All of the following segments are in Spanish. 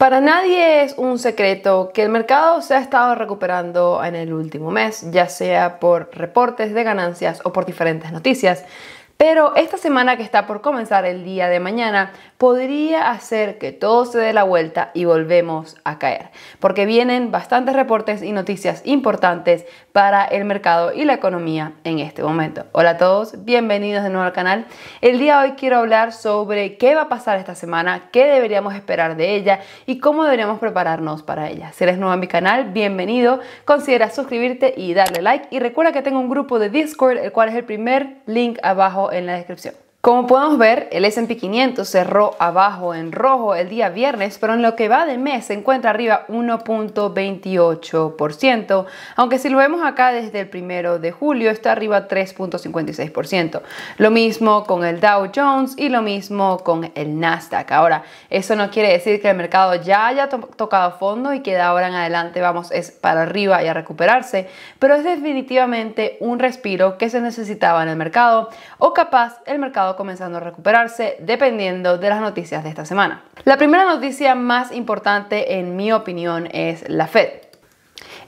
Para nadie es un secreto que el mercado se ha estado recuperando en el último mes, ya sea por reportes de ganancias o por diferentes noticias. Pero esta semana que está por comenzar el día de mañana podría hacer que todo se dé la vuelta y volvemos a caer, porque vienen bastantes reportes y noticias importantes para el mercado y la economía en este momento. Hola a todos, bienvenidos de nuevo al canal. El día de hoy quiero hablar sobre qué va a pasar esta semana, qué deberíamos esperar de ella y cómo deberíamos prepararnos para ella. Si eres nuevo en mi canal, bienvenido, considera suscribirte y darle like y recuerda que tengo un grupo de Discord, el cual es el primer link abajo en la descripción. Como podemos ver, el S&P 500 cerró abajo en rojo el día viernes, pero en lo que va de mes se encuentra arriba 1.28%, aunque si lo vemos acá desde el primero de julio está arriba 3.56%. Lo mismo con el Dow Jones y lo mismo con el Nasdaq. Ahora, eso no quiere decir que el mercado ya haya tocado fondo y que de ahora en adelante vamos es para arriba y a recuperarse, pero es definitivamente un respiro que se necesitaba en el mercado o capaz el mercado comenzando a recuperarse dependiendo de las noticias de esta semana. La primera noticia más importante en mi opinión es la Fed.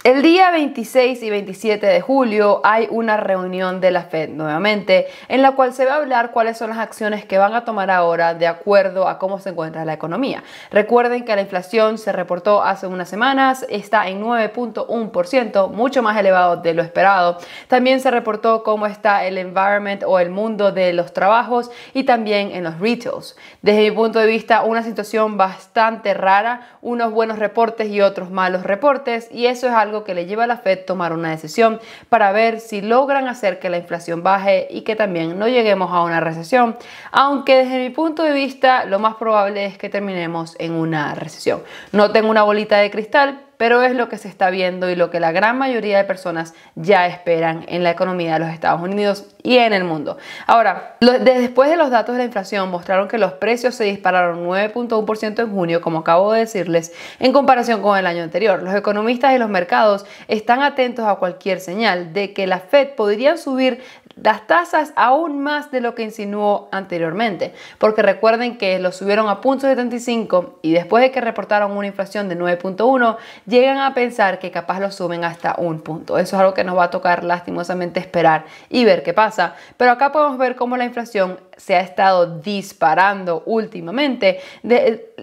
El día 26 y 27 de julio hay una reunión de la Fed nuevamente en la cual se va a hablar cuáles son las acciones que van a tomar ahora de acuerdo a cómo se encuentra la economía. Recuerden que la inflación se reportó hace unas semanas, está en 9.1%, mucho más elevado de lo esperado. También se reportó cómo está el environment o el mundo de los trabajos y también en los retails. Desde mi punto de vista, una situación bastante rara, unos buenos reportes y otros malos reportes y eso es algo que le lleva a la Fed tomar una decisión para ver si logran hacer que la inflación baje y que también no lleguemos a una recesión, aunque desde mi punto de vista lo más probable es que terminemos en una recesión. No tengo una bolita de cristal, pero es lo que se está viendo y lo que la gran mayoría de personas ya esperan en la economía de los Estados Unidos y en el mundo. Ahora, después de los datos de la inflación mostraron que los precios se dispararon 9.1% en junio, como acabo de decirles, en comparación con el año anterior. Los economistas y los mercados están atentos a cualquier señal de que la Fed podría subir las tasas aún más de lo que insinuó anteriormente, porque recuerden que lo subieron a 0.75 y después de que reportaron una inflación de 9.1, llegan a pensar que capaz lo suben hasta un punto. Eso es algo que nos va a tocar lastimosamente esperar y ver qué pasa. Pero acá podemos ver cómo la inflación se ha estado disparando últimamente.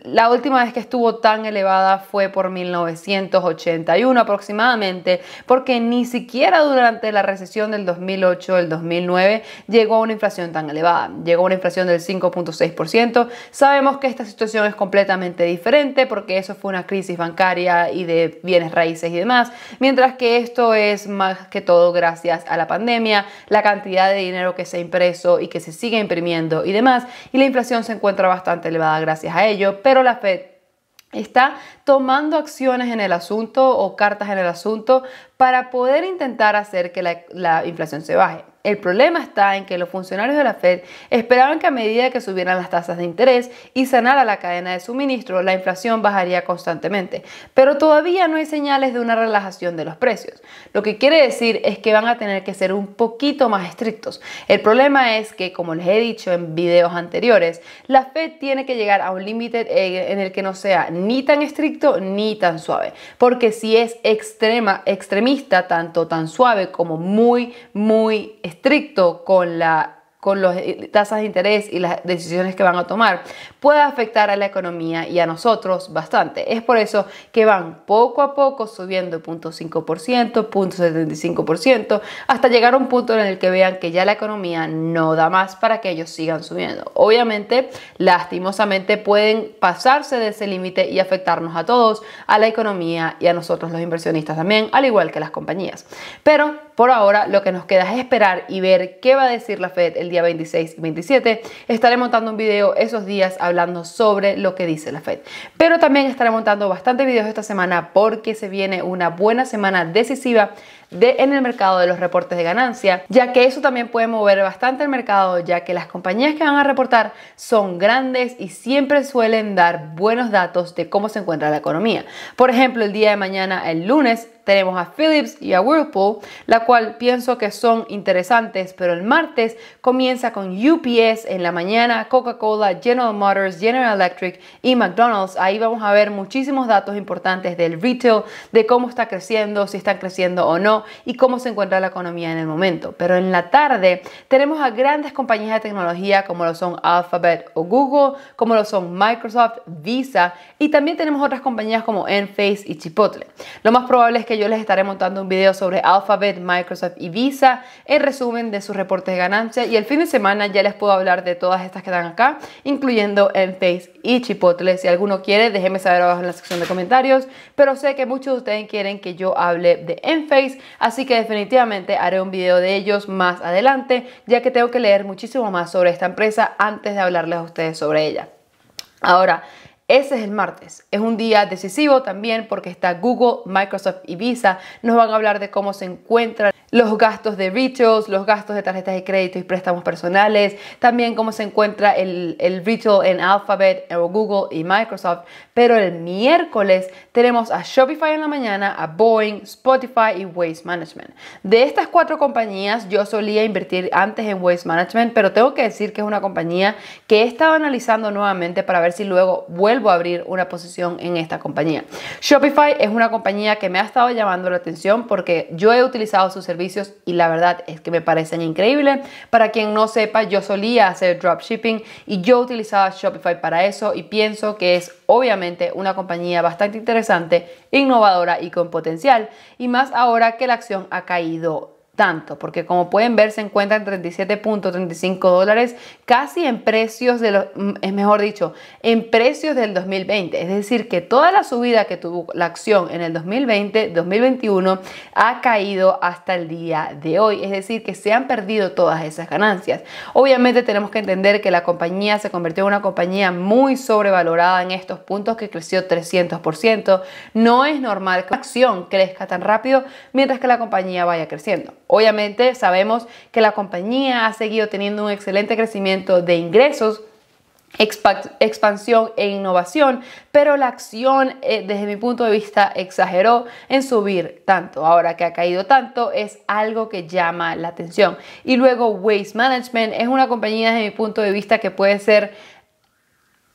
la última vez que estuvo tan elevada fue por 1981 aproximadamente, porque ni siquiera durante la recesión del 2008, el 2009, llegó a una inflación tan elevada. Llegó a una inflación del 5.6%. Sabemos que esta situación es completamente diferente porque eso fue una crisis bancaria y de bienes raíces y demás, mientras que esto es más que todo gracias a la pandemia, la cantidad de dinero que se ha impreso y que se sigue imprimiendo y demás, y la inflación se encuentra bastante elevada gracias a ello, pero la Fed está tomando acciones en el asunto o cartas en el asunto para poder intentar hacer que la, la inflación se baje. El problema está en que los funcionarios de la Fed esperaban que a medida que subieran las tasas de interés y sanara la cadena de suministro, la inflación bajaría constantemente. Pero todavía no hay señales de una relajación de los precios. Lo que quiere decir es que van a tener que ser un poquito más estrictos. El problema es que, como les he dicho en videos anteriores, la Fed tiene que llegar a un límite eh, en el que no sea ni tan estricto ni tan suave. Porque si es extrema, extremista, tanto tan suave como muy, muy estricto con la con las eh, tasas de interés y las decisiones que van a tomar, puede afectar a la economía y a nosotros bastante. Es por eso que van poco a poco subiendo 0.5%, 0.75%, hasta llegar a un punto en el que vean que ya la economía no da más para que ellos sigan subiendo. Obviamente, lastimosamente pueden pasarse de ese límite y afectarnos a todos, a la economía y a nosotros los inversionistas también, al igual que las compañías. Pero por ahora, lo que nos queda es esperar y ver qué va a decir la Fed el día 26 y 27. Estaré montando un video esos días hablando sobre lo que dice la Fed. Pero también estaré montando bastantes videos esta semana porque se viene una buena semana decisiva de, en el mercado de los reportes de ganancia, ya que eso también puede mover bastante el mercado, ya que las compañías que van a reportar son grandes y siempre suelen dar buenos datos de cómo se encuentra la economía. Por ejemplo, el día de mañana, el lunes, tenemos a Philips y a Whirlpool, la cual pienso que son interesantes, pero el martes comienza con UPS en la mañana, Coca-Cola, General Motors, General Electric y McDonald's. Ahí vamos a ver muchísimos datos importantes del retail, de cómo está creciendo, si está creciendo o no y cómo se encuentra la economía en el momento. Pero en la tarde tenemos a grandes compañías de tecnología como lo son Alphabet o Google, como lo son Microsoft, Visa y también tenemos otras compañías como Enphase y Chipotle. Lo más probable es que yo les estaré montando un video sobre Alphabet, Microsoft y Visa, en resumen de sus reportes de ganancia y el fin de semana ya les puedo hablar de todas estas que están acá, incluyendo Enphase y Chipotle. Si alguno quiere, déjenme saber abajo en la sección de comentarios, pero sé que muchos de ustedes quieren que yo hable de Enphase, así que definitivamente haré un video de ellos más adelante, ya que tengo que leer muchísimo más sobre esta empresa antes de hablarles a ustedes sobre ella. Ahora, ese es el martes. Es un día decisivo también porque está Google, Microsoft y Visa. Nos van a hablar de cómo se encuentran los gastos de retail, los gastos de tarjetas de crédito y préstamos personales, también cómo se encuentra el, el retail en Alphabet, Google y Microsoft. Pero el miércoles tenemos a Shopify en la mañana, a Boeing, Spotify y Waste Management. De estas cuatro compañías yo solía invertir antes en Waste Management, pero tengo que decir que es una compañía que he estado analizando nuevamente para ver si luego vuelvo a abrir una posición en esta compañía. Shopify es una compañía que me ha estado llamando la atención porque yo he utilizado sus servicios y la verdad es que me parecen increíbles. Para quien no sepa, yo solía hacer dropshipping y yo utilizaba Shopify para eso y pienso que es obviamente una compañía bastante interesante, innovadora y con potencial. Y más ahora que la acción ha caído tanto, porque como pueden ver se encuentra en 37.35 dólares, casi en precios de los, mm, es mejor dicho, en precios del 2020. Es decir, que toda la subida que tuvo la acción en el 2020, 2021 ha caído hasta el día de hoy. Es decir, que se han perdido todas esas ganancias. Obviamente tenemos que entender que la compañía se convirtió en una compañía muy sobrevalorada en estos puntos que creció 300%. No es normal que la acción crezca tan rápido mientras que la compañía vaya creciendo. Obviamente sabemos que la compañía ha seguido teniendo un excelente crecimiento de ingresos, expansión e innovación, pero la acción eh, desde mi punto de vista exageró en subir tanto. Ahora que ha caído tanto es algo que llama la atención. Y luego Waste Management es una compañía desde mi punto de vista que puede ser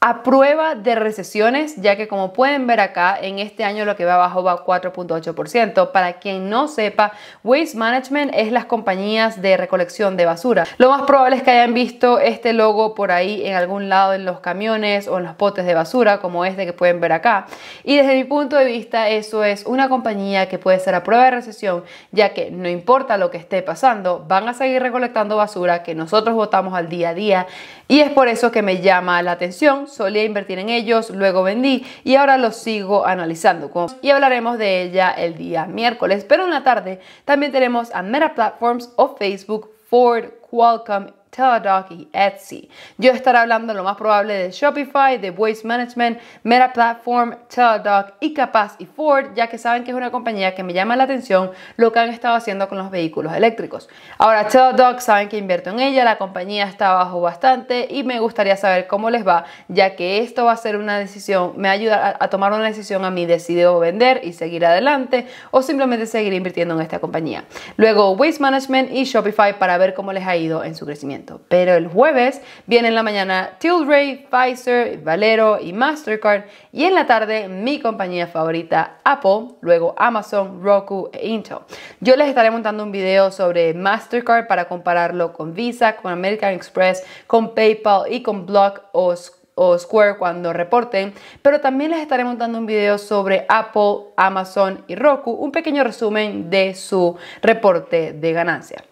a prueba de recesiones, ya que como pueden ver acá, en este año lo que va abajo va 4.8%. Para quien no sepa, Waste Management es las compañías de recolección de basura. Lo más probable es que hayan visto este logo por ahí en algún lado en los camiones o en los potes de basura, como este que pueden ver acá. Y desde mi punto de vista, eso es una compañía que puede ser a prueba de recesión, ya que no importa lo que esté pasando, van a seguir recolectando basura que nosotros votamos al día a día. Y es por eso que me llama la atención solía invertir en ellos, luego vendí y ahora los sigo analizando. Y hablaremos de ella el día miércoles, pero en la tarde también tenemos a Meta Platforms o Facebook, Ford, Qualcomm Teladoc y Etsy. Yo estaré hablando lo más probable de Shopify, de Waste Management, Meta Platform, Teladoc y capaz y Ford, ya que saben que es una compañía que me llama la atención lo que han estado haciendo con los vehículos eléctricos. Ahora, Teladoc saben que invierto en ella, la compañía está abajo bastante y me gustaría saber cómo les va, ya que esto va a ser una decisión, me ayuda a, tomar una decisión a mí, decido vender y seguir adelante o simplemente seguir invirtiendo en esta compañía. Luego, Waste Management y Shopify para ver cómo les ha ido en su crecimiento. Pero el jueves viene en la mañana Tilray, Pfizer, Valero y Mastercard. Y en la tarde mi compañía favorita Apple, luego Amazon, Roku e Intel. Yo les estaré montando un video sobre Mastercard para compararlo con Visa, con American Express, con PayPal y con Block o o Square cuando reporten, pero también les estaré montando un video sobre Apple, Amazon y Roku, un pequeño resumen de su reporte de ganancia.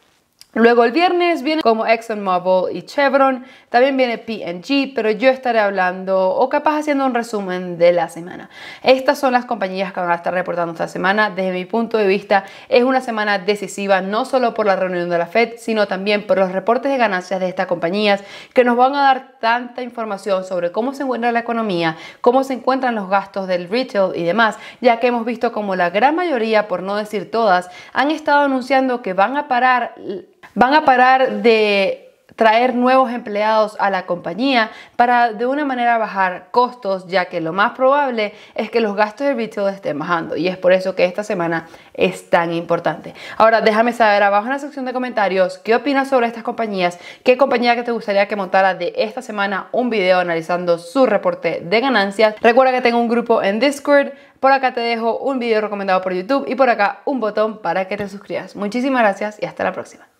Luego el viernes viene como ExxonMobil y Chevron, también viene P&G, pero yo estaré hablando o capaz haciendo un resumen de la semana. Estas son las compañías que van a estar reportando esta semana. Desde mi punto de vista es una semana decisiva no solo por la reunión de la Fed, sino también por los reportes de ganancias de estas compañías que nos van a dar tanta información sobre cómo se encuentra la economía, cómo se encuentran los gastos del retail y demás, ya que hemos visto como la gran mayoría, por no decir todas, han estado anunciando que van a parar, van a parar de traer nuevos empleados a la compañía para de una manera bajar costos, ya que lo más probable es que los gastos de retail estén bajando y es por eso que esta semana es tan importante. Ahora déjame saber abajo en la sección de comentarios qué opinas sobre estas compañías, qué compañía que te gustaría que montara de esta semana un video analizando su reporte de ganancias. Recuerda que tengo un grupo en Discord, por acá te dejo un video recomendado por YouTube y por acá un botón para que te suscribas. Muchísimas gracias y hasta la próxima.